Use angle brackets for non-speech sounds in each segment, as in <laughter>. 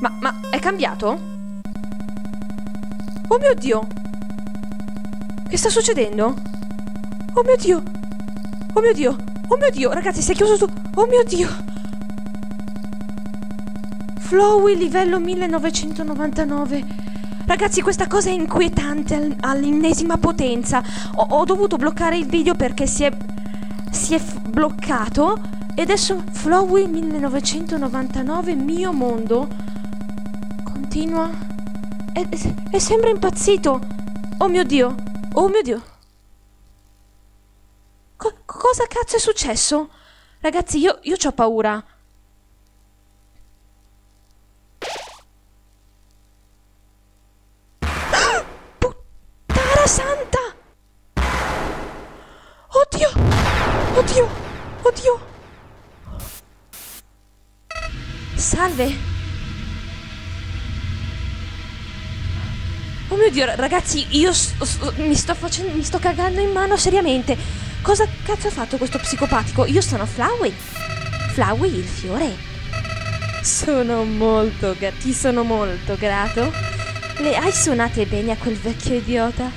Ma, ma è cambiato? Oh mio Dio! Che sta succedendo? Oh mio Dio! Oh mio Dio! Oh mio Dio! Ragazzi, si è chiuso tu! Oh mio Dio! Flowey livello 1999. Ragazzi, questa cosa è inquietante all- all'ennesima potenza. Ho, ho dovuto bloccare il video perché si è, si è bloccato. E adesso Flowey 1999, mio mondo, continua. E, e, sembra impazzito. Oh mio Dio. Oh mio Dio. Co- cosa cazzo è successo? Ragazzi, io, io ho paura. Puttana santa! Oddio! Oddio! Oddio! Salve! Mio Dio, ragazzi, io s- s- mi sto facendo. mi sto cagando in mano seriamente. Cosa cazzo ha fatto questo psicopatico? Io sono Flowey. Flowey il fiore. Sono molto ti sono molto grato. Le hai suonate bene a quel vecchio idiota?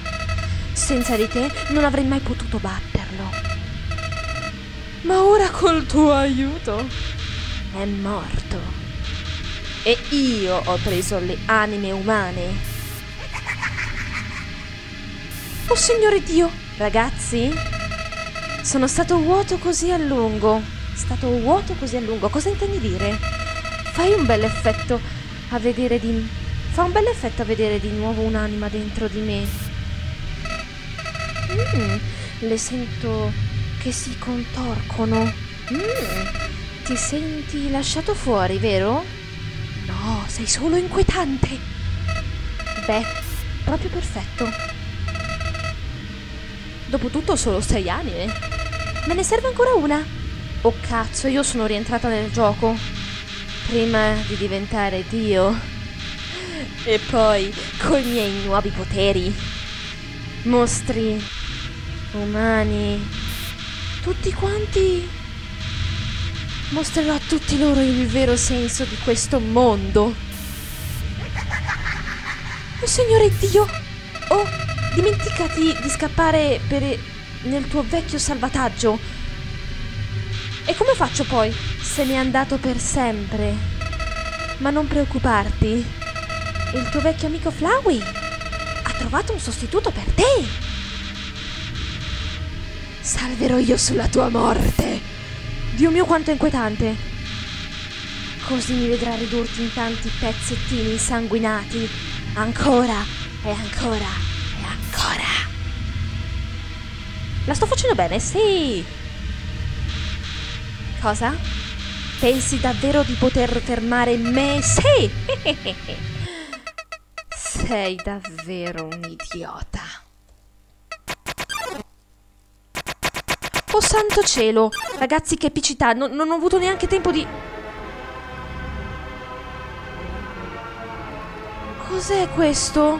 Senza di te non avrei mai potuto batterlo. Ma ora col tuo aiuto è morto. E io ho preso le anime umane. Oh Signore Dio! Ragazzi, sono stato vuoto così a lungo. Stato vuoto così a lungo. Cosa intendi dire? Fai un bel effetto a vedere di... Fa un bel effetto a vedere di nuovo un'anima dentro di me. Mm, le sento che si contorcono. Mm, ti senti lasciato fuori, vero? No, sei solo inquietante. Beh, proprio perfetto. Dopotutto solo sei anime. Me ne serve ancora una. Oh cazzo, io sono rientrata nel gioco. Prima di diventare Dio. E poi, coi miei nuovi poteri. Mostri. Umani. Tutti quanti. Mostrerò a tutti loro il vero senso di questo mondo. Oh Signore Dio! Oh, dimenticati di scappare per nel tuo vecchio salvataggio. E come faccio poi? Se n'è andato per sempre. Ma non preoccuparti. Il tuo vecchio amico Flowey ha trovato un sostituto per te. Salverò io sulla tua morte. Dio mio quanto è inquietante. Così mi vedrà ridurti in tanti pezzettini insanguinati. Ancora e ancora. La sto facendo bene, sì. Cosa? Pensi davvero di poter fermare me? Sì! <laughs> Sei davvero un idiota. Oh santo cielo! Ragazzi, che epicità! Non, non ho avuto neanche tempo di... Cos'è questo?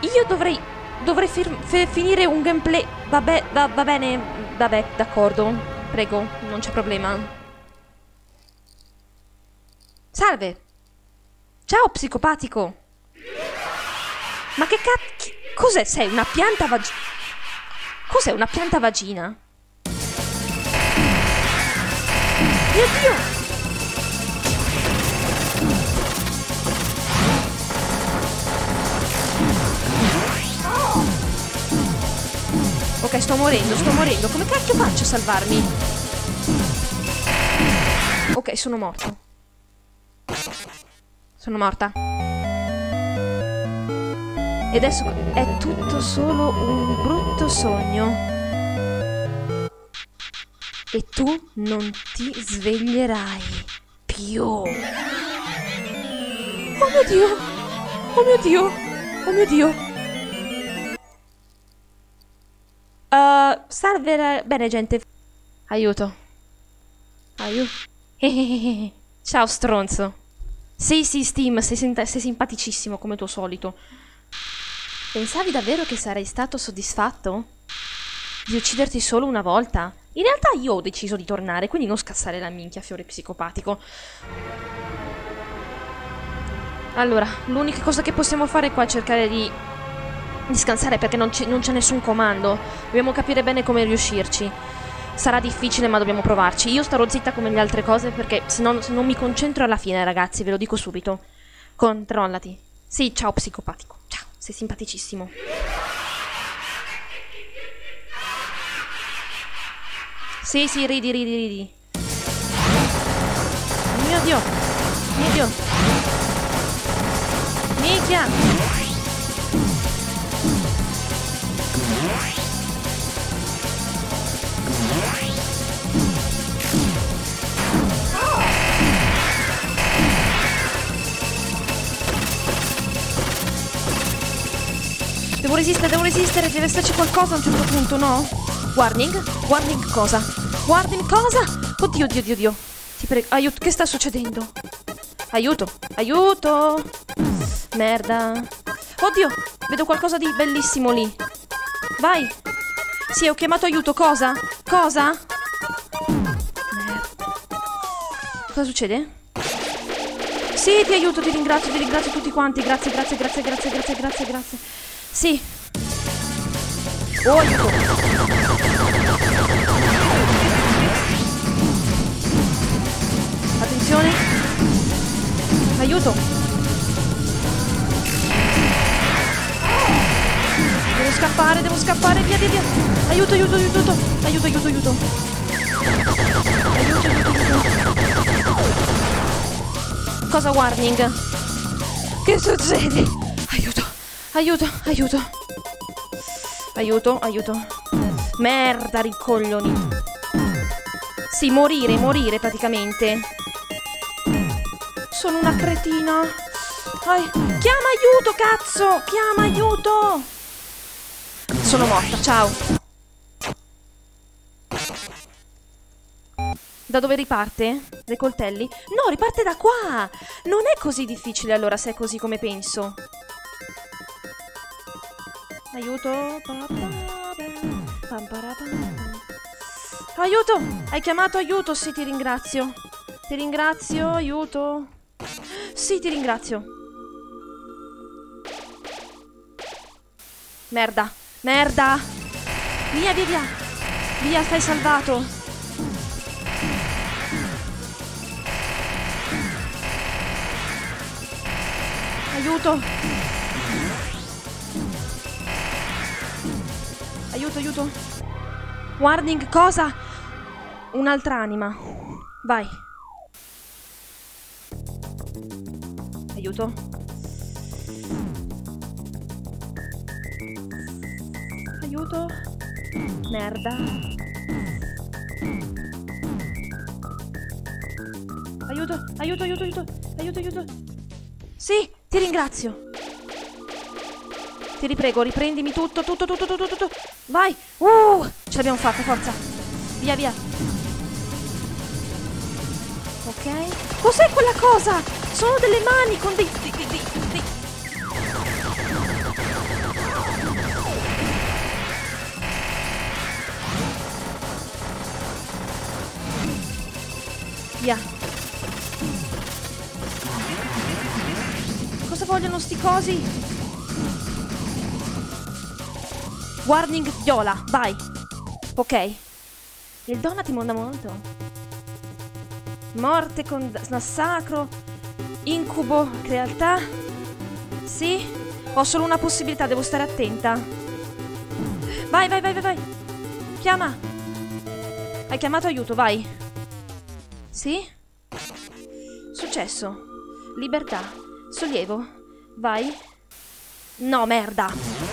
Io dovrei... Dovrei finire un gameplay... Vabbè, va, va bene... Vabbè, d'accordo. Prego, non c'è problema. Salve! Ciao, psicopatico! Ma che cazzo... Cos'è? Sei una pianta vagina? Cos'è una pianta vagina? Mio Dio! Ok, sto morendo, sto morendo. Come cacchio faccio a salvarmi? Ok, sono morto. Sono morta. E adesso è tutto solo un brutto sogno. E tu non ti sveglierai più. Oh mio Dio! Oh mio Dio! Oh mio Dio! Uh, salve, ra- bene gente. Aiuto. Aiuto. <laughs> Ciao stronzo. Sì, sì, Steam, sei, sei simpaticissimo come tuo solito. Pensavi davvero che sarei stato soddisfatto? Di ucciderti solo una volta? In realtà io ho deciso di tornare, quindi non scassare la minchia, fiore psicopatico. Allora, l'unica cosa che possiamo fare qua è cercare di, di scansare perché non, non c'è nessun comando. Dobbiamo capire bene come riuscirci. Sarà difficile ma dobbiamo provarci. Io starò zitta come le altre cose perché se, non, se non mi concentro alla fine ragazzi, ve lo dico subito. Controllati. Sì, ciao psicopatico. Ciao, sei simpaticissimo. Sì, sì, ridi, ridi, ridi. Mio Dio. Mio Dio. Minchia. Devo resistere, devo resistere, deve esserci qualcosa a un certo punto, no? Warning? Warning cosa? Warning cosa? Oddio, oddio, oddio, oddio. Ti prego, aiuto, che sta succedendo? Aiuto, aiuto! Merda. Oddio, vedo qualcosa di bellissimo lì. Vai. Sì, ho chiamato aiuto, cosa? Cosa? Merda. Cosa succede? Sì, ti aiuto, ti ringrazio, ti ringrazio tutti quanti. Grazie, grazie, grazie, grazie, grazie, grazie, grazie. Sì. Oh, aiuto. Attenzione. Aiuto. Devo scappare, devo scappare, via, via, via. Aiuto, aiuto, aiuto. Aiuto, aiuto, aiuto. Aiuto, aiuto, aiuto. Cosa warning? Che succede? Aiuto, aiuto, aiuto. Aiuto. Merda, ricoglioni. Sì, morire, morire praticamente. Sono una cretina. Ai, chiama aiuto, cazzo! Chiama aiuto! Sono morta, ciao. Da dove riparte? Dai coltelli? No, riparte da qua! Non è così difficile allora se è così come penso. Aiuto. Aiuto! Hai chiamato aiuto? Sì, ti ringrazio. Ti ringrazio, aiuto. Sì, ti ringrazio. Merda, merda. Via, via, via. Via, stai salvato. Aiuto. Aiuto, aiuto. Warning, cosa? Un'altra anima. Vai. Aiuto. Aiuto. Merda. Aiuto, aiuto, aiuto, aiuto. Aiuto, aiuto. Sì, ti ringrazio. Ti riprego, riprendimi tutto, tutto, tutto, tutto, tutto. Vai. Uh, ce l'abbiamo fatta, forza. Via, via. Ok. Cos'è quella cosa? Sono delle mani con dei... dei, dei, dei... Via. Cosa vogliono sti cosi? Warning viola, vai. Ok. Il donut ti monda molto. Morte con massacro. Incubo, realtà. Sì? Ho solo una possibilità, devo stare attenta. Vai, vai, vai, vai, vai. Chiama. Hai chiamato aiuto, vai. Sì? Successo. Libertà. Sollievo. Vai. No, merda.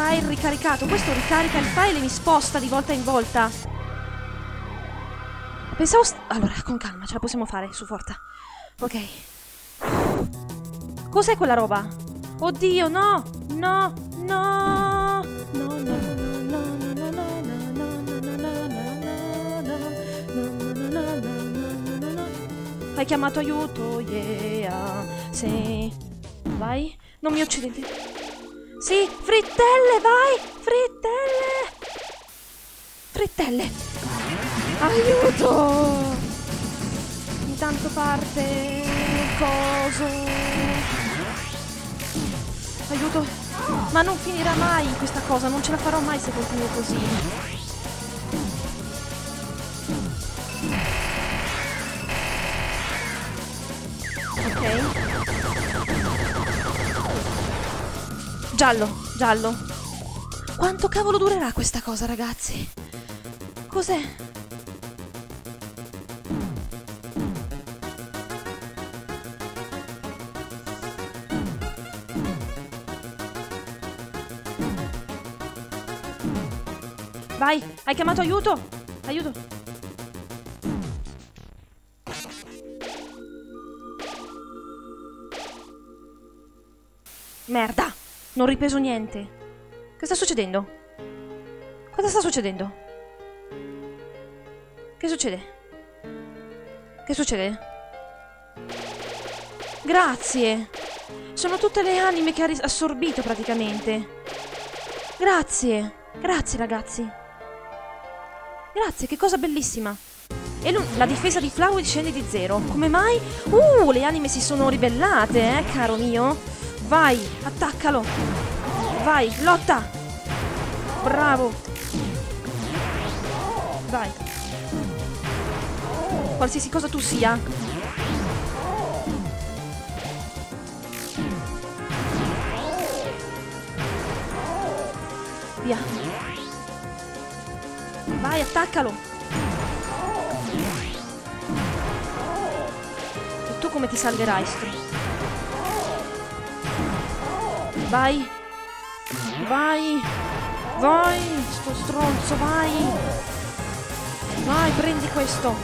File ricaricato. Questo ricarica il file e mi sposta di volta in volta. Pensavo... allora, con calma, ce la possiamo fare, su forza. Ok. Cos'è quella roba? Oddio, no! No! No! No, no, Hai chiamato aiuto, yeah. Sì. Vai. Non mi uccidete. Sì, frittelle, vai! Frittelle! Frittelle! Aiuto! Intanto parte il coso. Aiuto! Ma non finirà mai questa cosa, non ce la farò mai se continuo così. Ok. Giallo, giallo. Quanto cavolo durerà questa cosa, ragazzi? Cos'è? Vai, hai chiamato aiuto? Aiuto. Merda, non ho ripreso niente. Che sta succedendo? Cosa sta succedendo? Che succede? Che succede? Grazie. Sono tutte le anime che ha assorbito praticamente. Grazie. Grazie ragazzi. Grazie, che cosa bellissima. E la difesa di Flowey scende di zero. Come mai? Uh, le anime si sono ribellate, eh, caro mio. Vai, attaccalo. Vai, lotta. Bravo. Vai. Qualsiasi cosa tu sia. Via. Vai, attaccalo. E tu come ti salverai, str... Vai. Vai. Vai, sto stronzo, vai. Vai, prendi questo.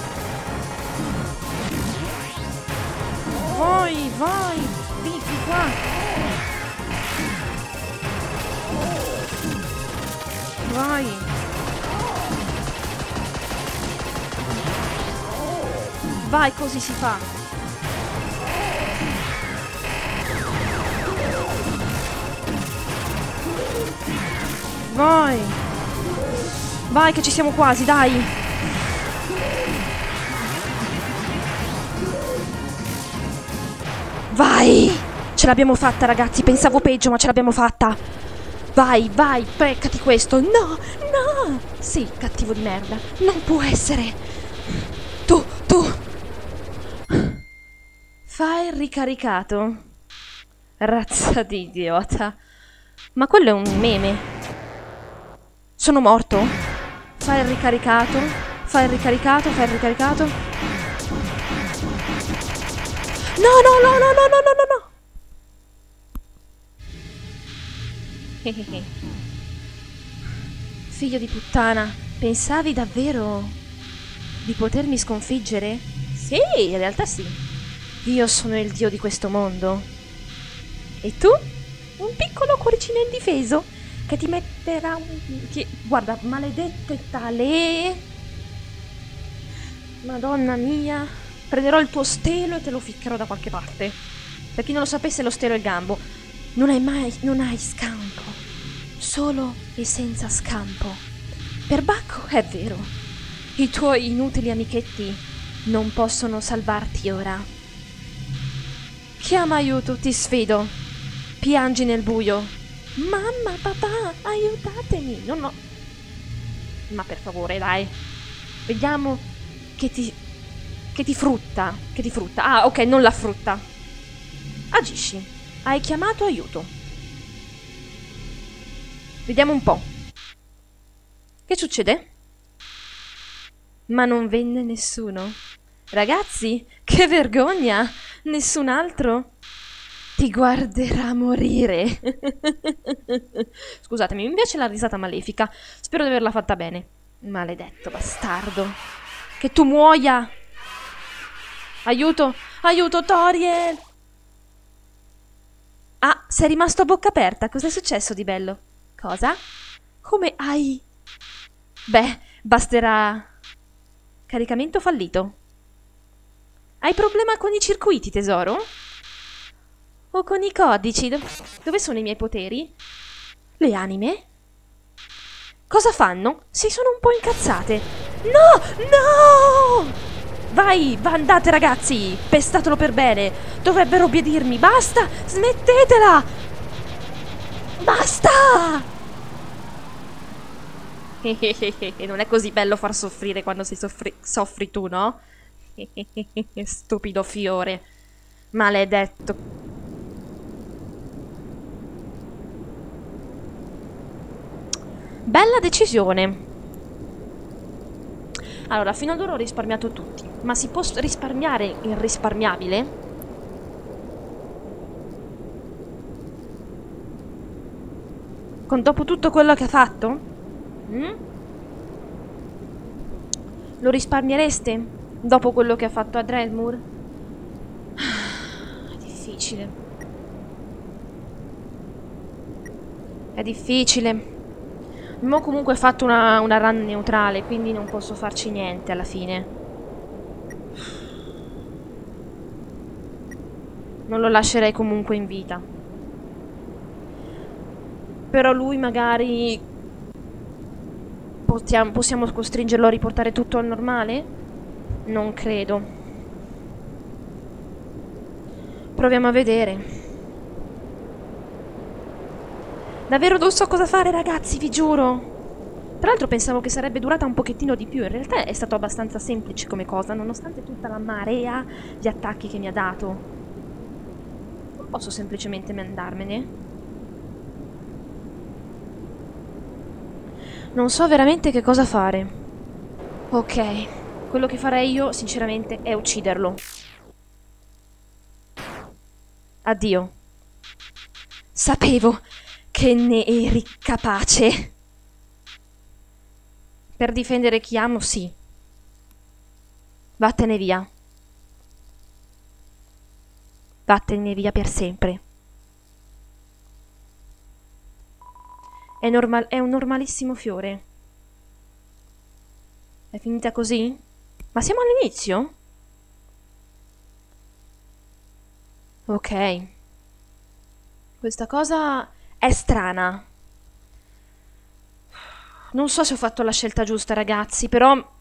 Vai, vai. Vieni qua. Vai. Vai, così si fa. Vai. Vai che ci siamo quasi, dai. Vai. Ce l'abbiamo fatta, ragazzi. Pensavo peggio, ma ce l'abbiamo fatta. Vai, vai, peccati questo. No, no. Sì, cattivo di merda. Non può essere. Tu, tu. Il ricaricato. Razza di idiota. Ma quello è un meme. Sono morto? Fai il ricaricato. Fai il ricaricato, fai il ricaricato. No, no, no, no, no, no, no, no. <laughs> Figlio di puttana, pensavi davvero di potermi sconfiggere? Sì, in realtà sì. Io sono il dio di questo mondo. E tu? Un piccolo cuoricino indifeso che ti metterà un... Che... Guarda, maledette tale... Madonna mia. Prenderò il tuo stelo e te lo ficcherò da qualche parte. Per chi non lo sapesse, lo stelo è il gambo. Non hai mai... non hai scampo. Solo e senza scampo. Per Bacco è vero. I tuoi inutili amichetti non possono salvarti ora. Chiama aiuto, ti sfido. Piangi nel buio. Mamma, papà, aiutatemi. No, no. Ma per favore, dai. Vediamo che ti... che ti frutta. Che ti frutta. Ah, ok, non la frutta. Agisci. Hai chiamato aiuto. Vediamo un po'. Che succede? Ma non venne nessuno. Ragazzi, che vergogna! Nessun altro ti guarderà morire. <laughs> Scusatemi, mi piace la risata malefica. Spero di averla fatta bene. Maledetto bastardo. Che tu muoia. Aiuto, aiuto, Toriel. Ah, sei rimasto a bocca aperta. Cos'è successo di bello? Cosa? Come hai... Beh, basterà... Caricamento fallito. Hai problema con i circuiti, tesoro? O con i codici? Dove sono i miei poteri? Le anime? Cosa fanno? Si sono un po' incazzate. No! No! Vai, va, andate ragazzi! Pestatelo per bene! Dovrebbero obbedirmi! Basta! Smettetela! Basta! <laughs> non è così bello far soffrire quando si soffri, soffri tu, no? <laughs> Stupido fiore. Maledetto. Bella decisione. Allora, fino ad ora ho risparmiato tutti, ma si può risparmiare il risparmiabile? Con dopo tutto quello che ha fatto? Mm? Lo risparmiereste? Dopo quello che ha fatto a Dreadmoor? È difficile. È difficile. Ma ho comunque fatto una, una run neutrale, quindi non posso farci niente alla fine. Non lo lascerei comunque in vita. Però lui magari... Possiamo, possiamo costringerlo a riportare tutto al normale? Non credo. Proviamo a vedere. Davvero non so cosa fare, ragazzi, vi giuro. Tra l'altro pensavo che sarebbe durata un pochettino di più, in realtà è stato abbastanza semplice come cosa, nonostante tutta la marea di attacchi che mi ha dato. Non posso semplicemente andarmene. Non so veramente che cosa fare. Ok, quello che farei io, sinceramente, è ucciderlo. Addio. Sapevo che ne eri capace. Per difendere chi amo, sì. Vattene via. Vattene via per sempre. È, normal è un normalissimo fiore. È finita così? Ma siamo all'inizio? Ok. Questa cosa è strana. Non so se ho fatto la scelta giusta, ragazzi, però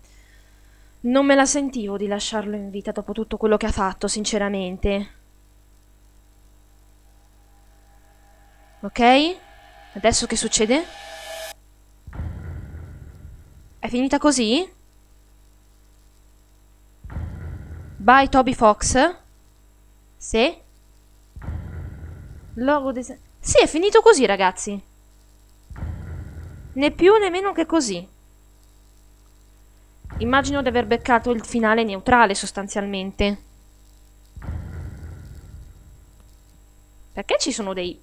non me la sentivo di lasciarlo in vita dopo tutto quello che ha fatto, sinceramente. Ok? Adesso che succede? È finita così? Bye Toby Fox? Sì? Logo design... Sì, è finito così, ragazzi. Né più né meno che così. Immagino di aver beccato il finale neutrale, sostanzialmente. Perché ci sono dei...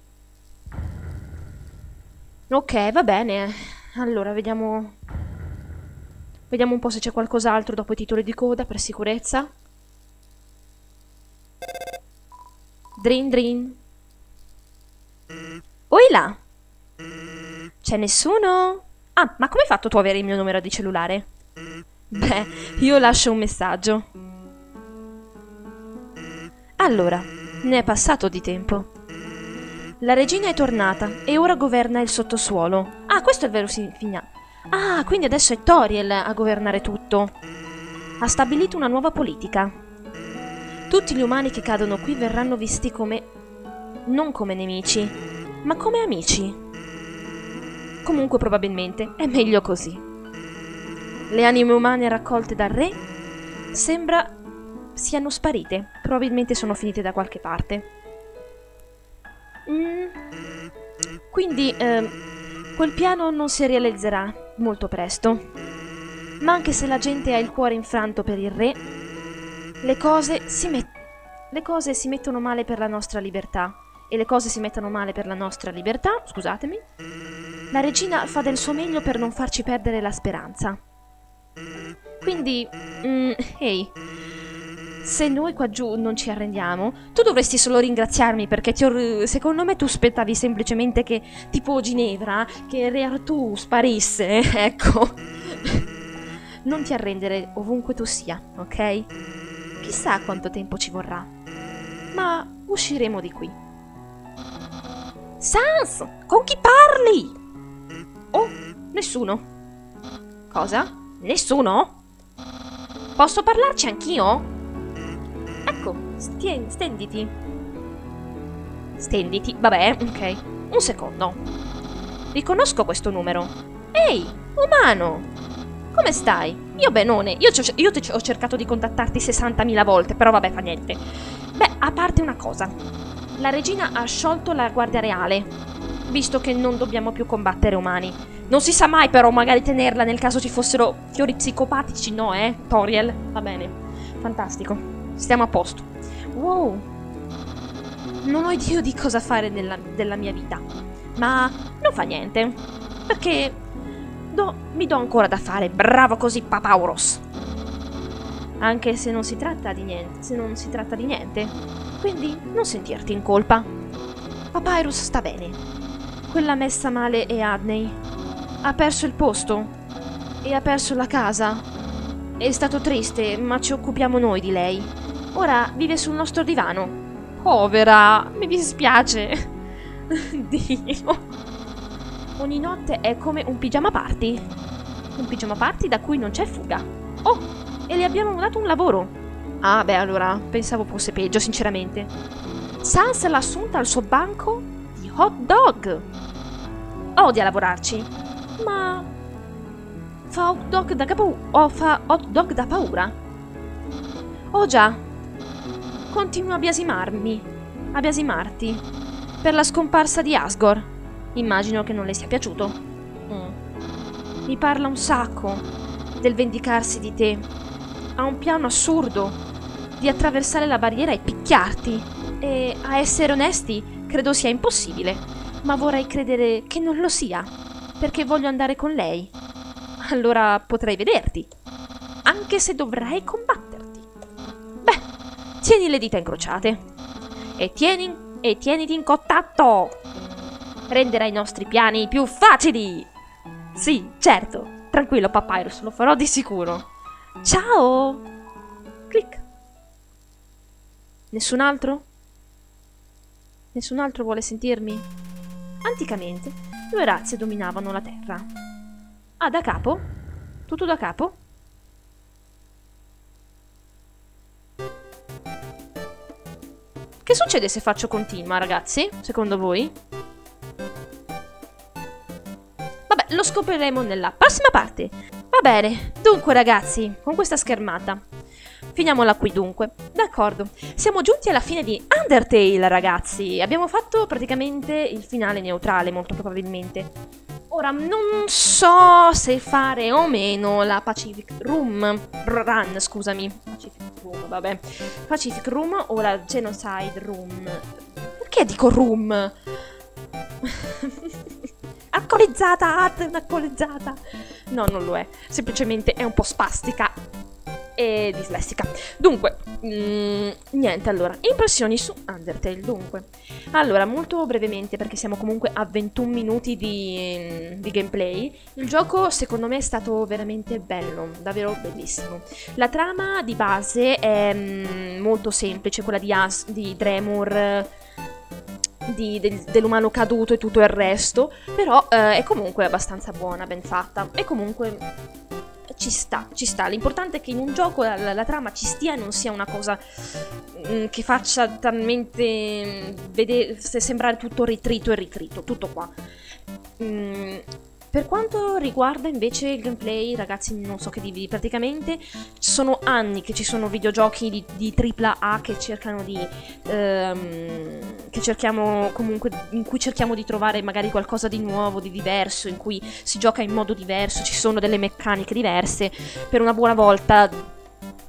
Ok, va bene. Allora, vediamo... Vediamo un po' se c'è qualcos'altro dopo i titoli di coda, per sicurezza. Drin drin. Oi là! C'è nessuno? Ah, ma come hai fatto tu a avere il mio numero di cellulare? Beh, io lascio un messaggio. Allora, ne è passato di tempo. La regina è tornata e ora governa il sottosuolo. Ah, questo è il vero significato. Ah, quindi adesso è Toriel a governare tutto. Ha stabilito una nuova politica. Tutti gli umani che cadono qui verranno visti come non come nemici, ma come amici. Comunque probabilmente è meglio così. Le anime umane raccolte dal re sembra siano sparite, probabilmente sono finite da qualche parte. Mm. Quindi eh, quel piano non si realizzerà molto presto. Ma anche se la gente ha il cuore infranto per il re, le cose si, met- le cose si mettono male per la nostra libertà e le cose si mettano male per la nostra libertà, scusatemi, la regina fa del suo meglio per non farci perdere la speranza. Quindi, mm, ehi, se noi qua giù non ci arrendiamo, tu dovresti solo ringraziarmi perché secondo me tu aspettavi semplicemente che, tipo Ginevra, che Re Artù sparisse, <laughs> ecco. non ti arrendere ovunque tu sia, ok? Chissà quanto tempo ci vorrà. Ma usciremo di qui. Sans, con chi parli? Oh, nessuno. Cosa? Nessuno? Posso parlarci anch'io? Ecco, stien, stenditi. Stenditi, vabbè, ok. Un secondo. Riconosco questo numero. Ehi, umano! Come stai? Io benone. Io, io ho cercato di contattarti 60.000 volte, però vabbè, fa niente. Beh, a parte una cosa. La regina ha sciolto la guardia reale, visto che non dobbiamo più combattere umani. Non si sa mai però magari tenerla nel caso ci fossero fiori psicopatici, no eh, Toriel? Va bene, fantastico, stiamo a posto. Wow, non ho idea di cosa fare nella, della mia vita, ma non fa niente, perché do, mi do ancora da fare, bravo così Papauros. Anche se non si tratta di niente, se non si tratta di niente, quindi non sentirti in colpa. Papyrus sta bene. Quella messa male è Adney, ha perso il posto e ha perso la casa. È stato triste, ma ci occupiamo noi di lei. Ora vive sul nostro divano. Povera, mi dispiace. <laughs> Dio. Ogni notte è come un pigiama party. Un pigiama party da cui non c'è fuga. Oh, e le abbiamo dato un lavoro. Ah, beh, allora, pensavo fosse peggio, sinceramente. Sans l'ha assunta al suo banco di hot dog. Odia lavorarci ma fa hot dog da capo o fa hot dog da paura? Oh già, continuo a biasimarmi, a biasimarti, per la scomparsa di Asgore. Immagino che non le sia piaciuto. Mm. Mi parla un sacco del vendicarsi di te. Ha un piano assurdo di attraversare la barriera e picchiarti. E a essere onesti, credo sia impossibile, ma vorrei credere che non lo sia perché voglio andare con lei. Allora potrei vederti, anche se dovrai combatterti. Beh, tieni le dita incrociate. E, tieni, e tieniti in contatto. Renderai i nostri piani più facili. Sì, certo. Tranquillo, Papyrus, lo farò di sicuro. Ciao! Clic. Nessun altro? Nessun altro vuole sentirmi? Anticamente due razze dominavano la Terra. Ah, da capo? Tutto da capo? Che succede se faccio continua, ragazzi? Secondo voi? Vabbè, lo scopriremo nella prossima parte. Va bene, dunque ragazzi, con questa schermata Finiamola qui dunque. D'accordo, siamo giunti alla fine di Undertale, ragazzi. Abbiamo fatto praticamente il finale neutrale, molto probabilmente. Ora, non so se fare o meno la Pacific Room. Run, scusami. Pacific Room, vabbè. Pacific Room o la Genocide Room. Perché dico room? <laughs> alcolizzata, Ad, un'alcolizzata. No, non lo è. Semplicemente è un po' spastica e dislessica. Dunque, mm, niente, allora, impressioni su Undertale, dunque. Allora, molto brevemente, perché siamo comunque a 21 minuti di, di gameplay, il gioco secondo me è stato veramente bello, davvero bellissimo. La trama di base è mm, molto semplice, quella di, As di Dremor... Di, de, dell'umano caduto e tutto il resto, però eh, è comunque abbastanza buona, ben fatta. E comunque ci sta, ci sta. L'importante è che in un gioco la, la trama ci stia e non sia una cosa mh, mm, che faccia talmente mm, vedere, sembrare tutto ritrito e ritrito, tutto qua. Mm, per quanto riguarda invece il gameplay, ragazzi, non so che dirvi, praticamente sono anni che ci sono videogiochi di, di AAA che cercano di... Ehm, che cerchiamo comunque... in cui cerchiamo di trovare magari qualcosa di nuovo, di diverso, in cui si gioca in modo diverso, ci sono delle meccaniche diverse. Per una buona volta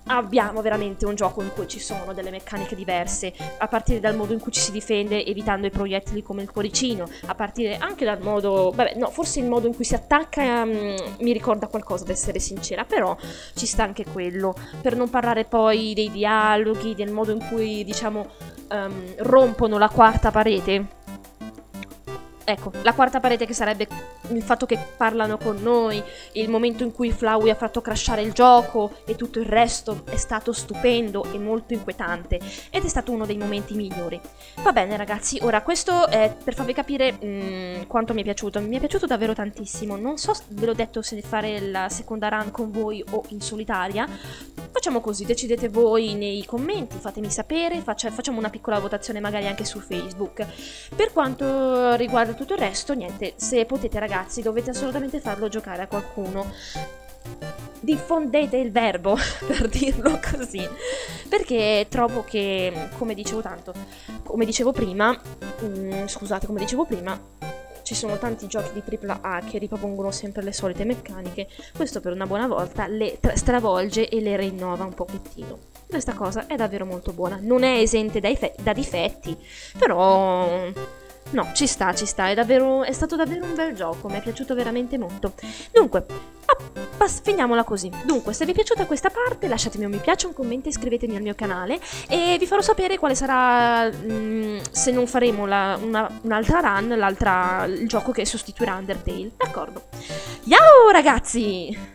abbiamo veramente un gioco in cui ci sono delle meccaniche diverse, a partire dal modo in cui ci si difende evitando i proiettili come il cuoricino, a partire anche dal modo, vabbè, no, forse il modo in cui si attacca um, mi ricorda qualcosa, ad essere sincera, però ci sta anche quello, per non parlare poi dei dialoghi, del modo in cui, diciamo, um, rompono la quarta parete ecco, la quarta parete che sarebbe il fatto che parlano con noi, il momento in cui Flowey ha fatto crashare il gioco e tutto il resto è stato stupendo e molto inquietante ed è stato uno dei momenti migliori. Va bene ragazzi, ora questo è per farvi capire mm, quanto mi è piaciuto, mi è piaciuto davvero tantissimo, non so, ve l'ho detto se fare la seconda run con voi o in solitaria, facciamo così, decidete voi nei commenti, fatemi sapere, facciamo una piccola votazione magari anche su Facebook. Per quanto riguarda tutto il resto, niente, se potete ragazzi dovete assolutamente farlo giocare a qualcuno. Diffondete il verbo, <laughs> per dirlo così, perché trovo che, come dicevo tanto, come dicevo prima, mm, scusate, come dicevo prima, ci sono tanti giochi di AAA che ripropongono sempre le solite meccaniche, questo per una buona volta le stravolge e le rinnova un pochettino. Questa cosa è davvero molto buona, non è esente da, da difetti, però No, ci sta, ci sta, è, davvero, è stato davvero un bel gioco, mi è piaciuto veramente molto. Dunque, finiamola così. Dunque, se vi è piaciuta questa parte, lasciatemi un mi piace, un commento, iscrivetevi al mio canale e vi farò sapere quale sarà, mh, mm, se non faremo la, una, un'altra run, l'altra, il gioco che sostituirà Undertale. D'accordo. Ciao ragazzi!